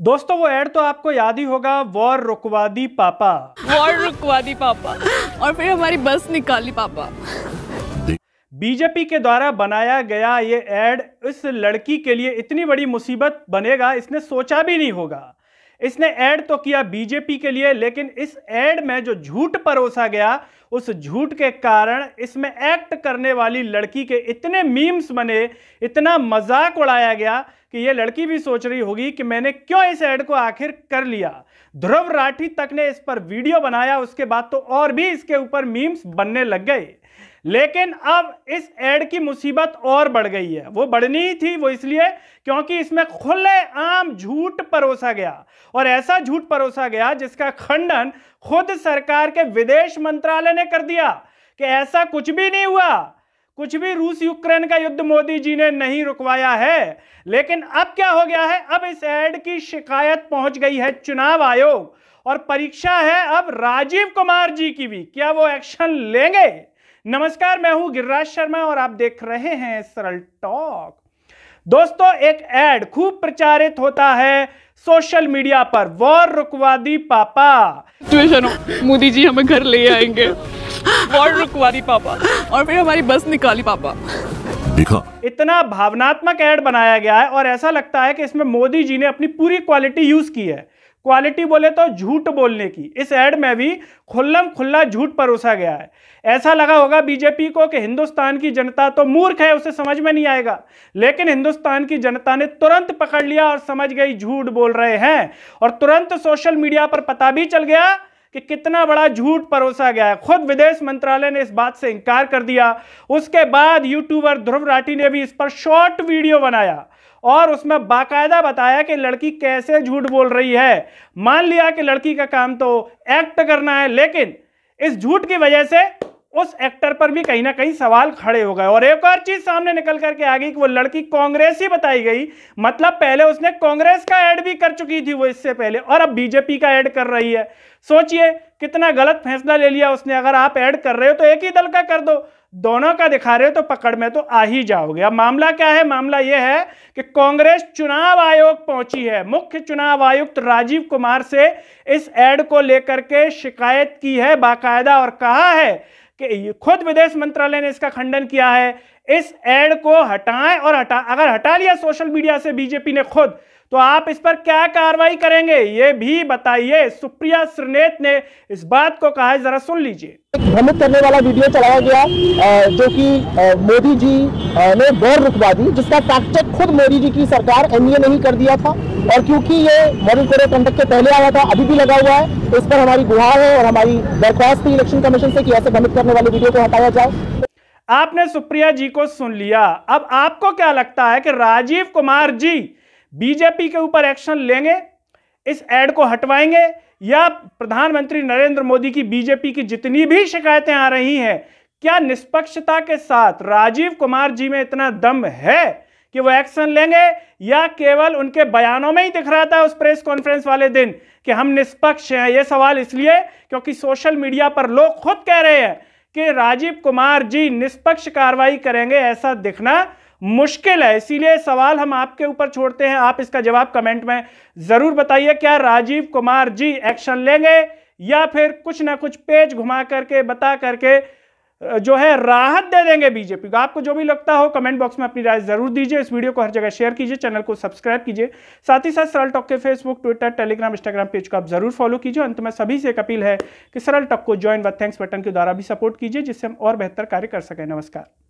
दोस्तों वो एड तो आपको याद ही होगा वॉर रुकवा दी पापा। वॉर रुकवा दी पापा। और फिर हमारी बस निकाली पापा। बीजेपी के द्वारा बनाया गया ये ऐड इस लड़की के लिए इतनी बड़ी मुसीबत बनेगा इसने सोचा भी नहीं होगा। इसने ऐड तो किया बीजेपी के लिए लेकिन इस ऐड में जो झूठ परोसा गया उस झूठ के कारण इसमें एक्ट करने वाली लड़की के इतने मीम्स बने इतना मज़ाक उड़ाया गया कि ये लड़की भी सोच रही होगी कि मैंने क्यों इस ऐड को आखिर कर लिया। ध्रुव राठी तक ने इस पर वीडियो बनाया, उसके बाद तो और भी इसके ऊपर मीम्स बनने लग गए। लेकिन अब इस एड की मुसीबत और बढ़ गई है। वो बढ़नी ही थी वो इसलिए क्योंकि इसमें खुले आम झूठ परोसा गया। और ऐसा झूठ परोसा गया जिसका खंडन खुद सरकार के विदेश मंत्रालय ने कर दिया कि ऐसा कुछ भी नहीं हुआ। कुछ भी रूस यूक्रेन का युद्ध मोदी जी ने नहीं रुकवाया है। लेकिन अब क्या हो गया है? अब इस एड की शिकायत पहुँच गई है चुनाव आयोग। और परीक्षा है अब राजीव कुमार जी की भी। क्या वो एक्शन लेंगे? नमस्कार, मैं हूँ गिरिराज शर्मा और आप देख रहे हैं सरल टॉक। दोस्तों, एक एड खूब प्रचारित होता है सोशल मीडिया पर। वॉर रुकवा दी पापा। मोदी जी हमें घर ले आएँगे। वॉर रुकवा दी पापा। और फिर हमारी बस निकाली पापा। देखा। इतना भावनात्मक एड बनाया गया है और ऐसा लगता है कि इसमें मोदी जी ने अपनी पूरी क्वालिटी यूज़ की है। क्वालिटी बोले तो झूठ बोलने की। इस एड में भी खुल्लम खुल्ला झूठ परोसा गया है। ऐसा लगा होगा बीजेपी को कि हिंदुस्तान की जनता तो मूर्ख है उसे समझ में नहीं आएगा। लेकिन हिंदुस्तान की जनता ने तुरंत पकड़ लिया और समझ गई झूठ बोल रहे हैं। और तुरंत सोशल मीडिया पर पता भी चल गया कि कितना बड़ा झूठ परोसा गया है। खुद विदेश मंत्रालय ने इस बात से इंकार कर दिया। उसके बाद यूट्यूबर ध्रुव राठी ने भी इस पर शॉर्ट वीडियो बनाया और उसमें बाकायदा बताया कि लड़की कैसे झूठ बोल रही है। मान लिया कि लड़की का काम तो एक्ट करना है, लेकिन इस झूठ की वजह से उस एक्टर पर भी कहीं ना कहीं सवाल खड़े हो गए। और एक और चीज़ सामने निकल करके आ गई कि वो लड़की कांग्रेस ही बताई गई। मतलब पहले उसने कांग्रेस का ऐड भी कर चुकी थी वो इससे पहले, और अब बीजेपी का ऐड कर रही है। सोचिए, कितना गलत फैसला ले लिया उसने। अगर आप ऐड कर रहे हो तो एक ही दल का कर दो। दोनों का दिखा रहे हो तो पकड़ में तो आ ही जाओगे। अब मामला क्या है? मामला यह है कि कांग्रेस चुनाव आयोग पहुँची है। मुख्य चुनाव आयुक्त राजीव कुमार से इस एड को लेकर के शिकायत की है, बाकायदा और कहा है कि खुद विदेश मंत्रालय ने इसका खंडन किया है इस एड को हटाएँ और हटा, अगर हटा लिया सोशल मीडिया से बीजेपी ने खुद तो आप इस पर क्या कार्रवाई करेंगे? ये भी बताइए। सुप्रिया श्रीनेत ने इस बात को कहा है, जरा सुन लीजिए। भ्रमित करने वाला वीडियो चलाया गया जो कि मोदी जी ने दौर रुकवा दी, जिसका फैक्ट चेक खुद मोदी जी की सरकार एनडीए ने ही कर दिया था। और क्योंकि ये मॉडल कोड ऑफ़ कंडक्ट के पहले आया था, अभी भी लगा हुआ है। इस पर हमारी गुहार है और हमारी दरख्वास्त थी इलेक्शन कमीशन से कि ऐसे भ्रमित करने वाले वीडियो को हटाया जाए। आपने सुप्रिया जी को सुन लिया। अब आपको क्या लगता है कि राजीव कुमार जी बीजेपी के ऊपर एक्शन लेंगे? इस एड को हटवाएँगे? या प्रधानमंत्री नरेंद्र मोदी की बीजेपी की जितनी भी शिकायतें आ रही हैं, क्या निष्पक्षता के साथ राजीव कुमार जी में इतना दम है कि वो एक्शन लेंगे? या केवल उनके बयानों में ही दिख रहा था उस प्रेस कॉन्फ्रेंस वाले दिन कि हम निष्पक्ष हैं? ये सवाल इसलिए क्योंकि सोशल मीडिया पर लोग खुद कह रहे हैं कि राजीव कुमार जी निष्पक्ष कार्रवाई करेंगे, ऐसा दिखना मुश्किल है। इसीलिए सवाल हम आपके ऊपर छोड़ते हैं। आप इसका जवाब कमेंट में ज़रूर बताइए, क्या राजीव कुमार जी एक्शन लेंगे या फिर कुछ ना कुछ पेज घुमा करके, बता करके जो है राहत दे देंगे बीजेपी को। आपको जो भी लगता हो कमेंट बॉक्स में अपनी राय ज़रूर दीजिए। इस वीडियो को हर जगह शेयर कीजिए चैनल को सब्सक्राइब कीजिए। साथ ही साथ सरल टॉक के Facebook Twitter Telegram Instagram page को आप ज़रूर फॉलो कीजिए। अंत में सभी से एक अपील है कि सरल टॉक को ज्वाइन व थैंक्स बटन के द्वारा भी सपोर्ट कीजिए, जिससे हम और बेहतर कार्य कर सकें। नमस्कार।